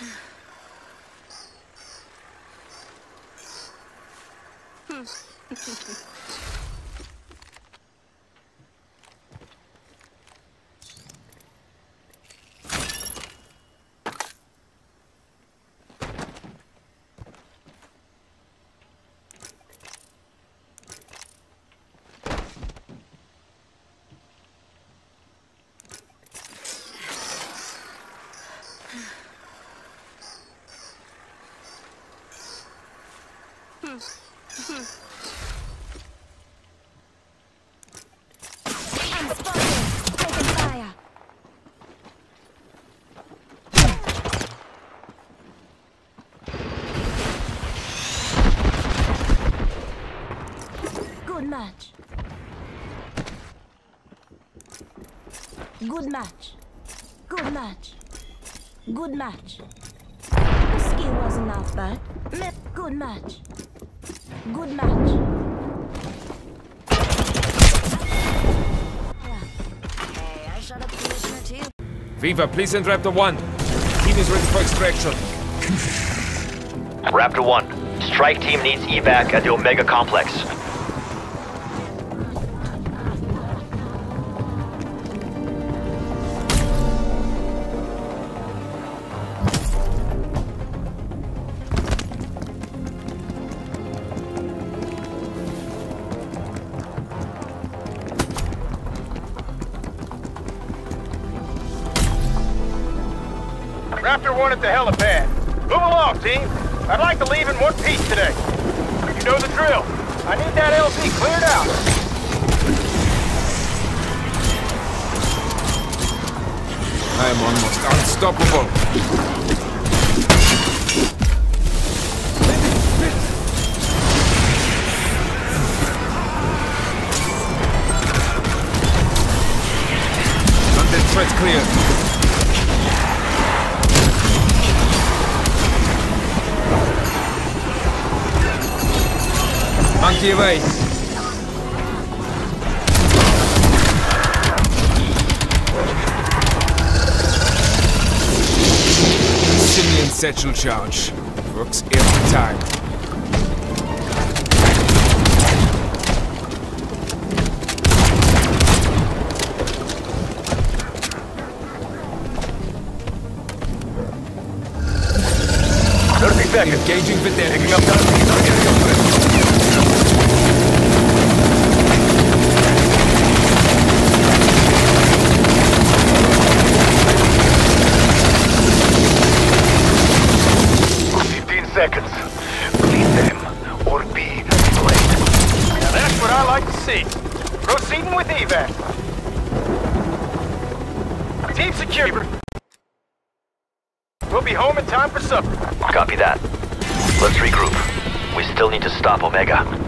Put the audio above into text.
I'm hmm. Good match. Good match. Good match. Good match. The skill wasn't half bad. Good match. Good match. Hey, I shot up Commissioner too. Viva, please send Raptor 1. Team is ready for extraction. Raptor 1, strike team needs evac at the Omega complex. Raptor 1 at the helipad. Move along, team. I'd like to leave in one piece today. You know the drill. I need that LZ cleared out. I am almost unstoppable. Undead threat clear. Away. Simeon satchel charge. Works every time. Engaging. Up target. Seconds. Them or be. Now that's what I like to see. Proceeding with evac. Team secure. We'll be home in time for supper. Copy that. Let's regroup. We still need to stop Omega.